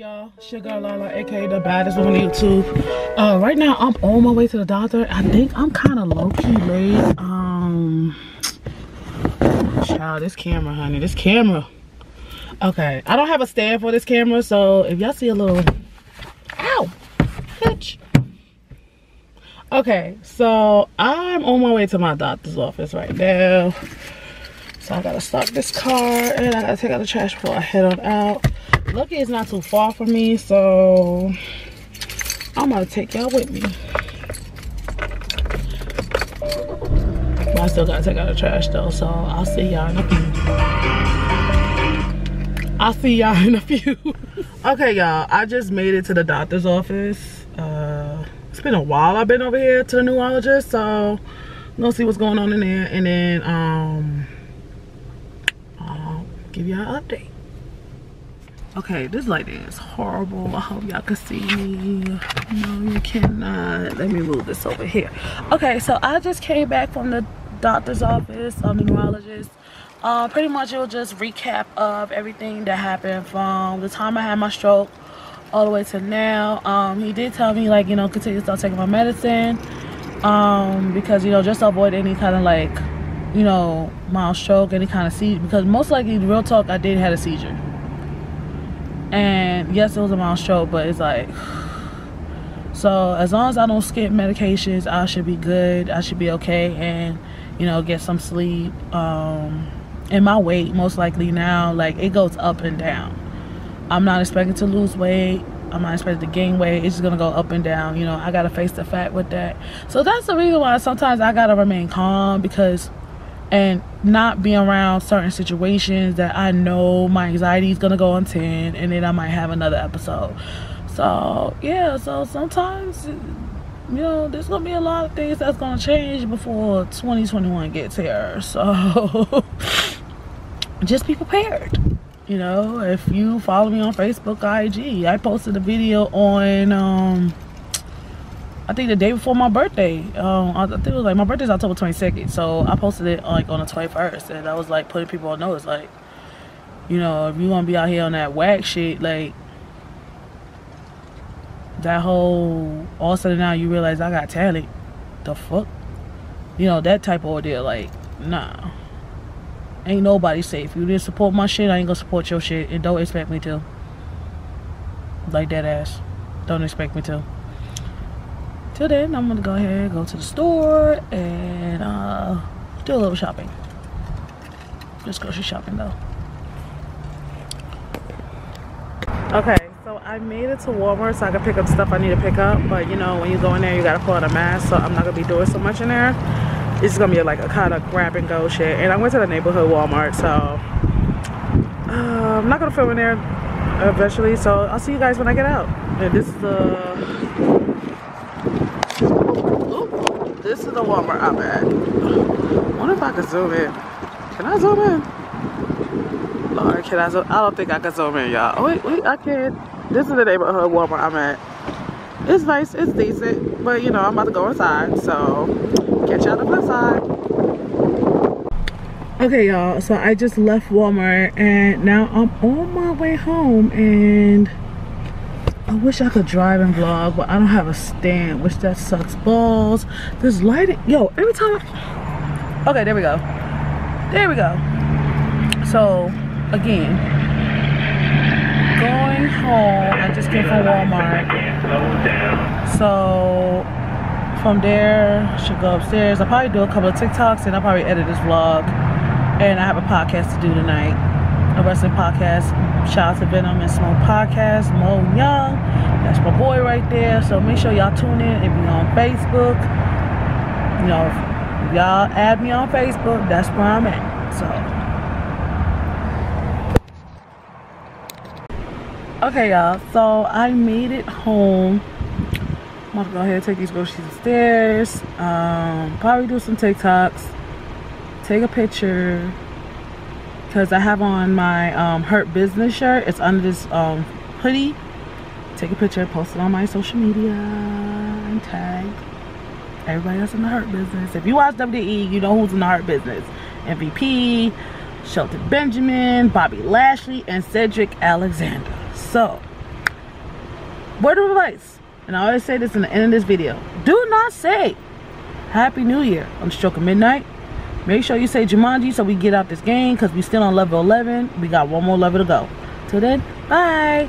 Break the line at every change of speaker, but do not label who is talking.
Carla, aka the baddest on YouTube. Uh, right now I'm on my way to the doctor. I think I'm kind of low-key late. Um, child, this camera, honey, this camera. Okay, I don't have a stand for this camera, so if y'all see a little, ow, bitch. Okay, so I'm on my way to my doctor's office right now. So I gotta stop this car and I gotta take out the trash before I head on out. Lucky it's not too far from me, so I'm gonna take y'all with me. But I still gotta take out the trash though, so I'll see y'all in a few. I'll see y'all in a few. okay, y'all, I just made it to the doctor's office. Uh, it's been a while I've been over here to the neurologist, so I'm gonna see what's going on in there, and then um, I'll give y'all an update. Okay, this lighting is horrible. I hope y'all can see me. No, you cannot. Let me move this over here. Okay, so I just came back from the doctor's office, um, the neurologist. Uh, pretty much it was just recap of everything that happened from the time I had my stroke all the way to now. Um, he did tell me like, you know, continue to start taking my medicine. Um, because, you know, just avoid any kind of like, you know, mild stroke, any kind of seizure. Because most likely, real talk, I did have a seizure and yes it was a mild stroke but it's like so as long as i don't skip medications i should be good. I should be okay and you know get some sleep. Um and my weight most likely now like it goes up and down. I'm not expecting to lose weight. I'm not expecting to gain weight. It's just gonna go up and down. You know i gotta face the fact with that. So that's the reason why sometimes i gotta remain calm because and not be around certain situations that I know my anxiety is gonna go on 10 and then I might have another episode. So yeah, so sometimes you know, there's gonna be a lot of things that's gonna change before 2021 gets here. So just be prepared. You know, if you follow me on Facebook, IG, I posted a video on um I think the day before my birthday. Um, I think it was like my birthday's October 22nd. So I posted it like on the 21st, and I was like putting people on notice, like, you know, if you want to be out here on that whack shit, like that whole all of a sudden now you realize I got talent. The fuck, you know that type of ordeal. Like, nah, ain't nobody safe. You didn't support my shit, I ain't gonna support your shit, and don't expect me to. Like that ass. Don't expect me to till then i'm gonna go ahead and go to the store and uh, do a little shopping. Just grocery shopping though. Okay so i made it to walmart so i can pick up stuff i need to pick up but you know when you go in there you gotta pull out a mask so i'm not gonna be doing so much in there. It's gonna be like a kind of grab and go shit and i went to the neighborhood walmart so uh, i'm not gonna film in there eventually so i'll see you guys when i get out. And this is the this is the Walmart I'm at. I wonder if I can zoom in. Can I zoom in? Lord, can I zoom? I don't think I can zoom in, y'all. Oh, wait, wait, I can. This is the neighborhood Walmart I'm at. It's nice, it's decent, but you know, I'm about to go inside, so catch y'all on the flip side. Okay, y'all, so I just left Walmart and now I'm on my way home and I wish I could drive and vlog, but I don't have a stand, which that sucks balls. This lighting, yo, every time I, okay, there we go. There we go. So, again, going home, I just came from Walmart. So, from there, should go upstairs. I'll probably do a couple of TikToks and I'll probably edit this vlog. And I have a podcast to do tonight, a wrestling podcast Shout out to Venom and Smoke Podcast, Mo Young. That's my boy right there. So make sure y'all tune in if you're on Facebook. You know, y'all add me on Facebook, that's where I'm at. So. Okay, y'all. So I made it home. I'm gonna go ahead and take these groceries upstairs. Um, probably do some TikToks. Take a picture because I have on my um, Hurt Business shirt. It's under this um, hoodie. Take a picture, post it on my social media, and tag everybody else in the Hurt Business. If you watch WWE, you know who's in the Hurt Business. MVP, Shelton Benjamin, Bobby Lashley, and Cedric Alexander. So, word of advice, and I always say this in the end of this video, do not say Happy New Year on Stroke of Midnight. Make sure you say Jumanji so we get out this game because we still on level 11. We got one more level to go. Till then, bye.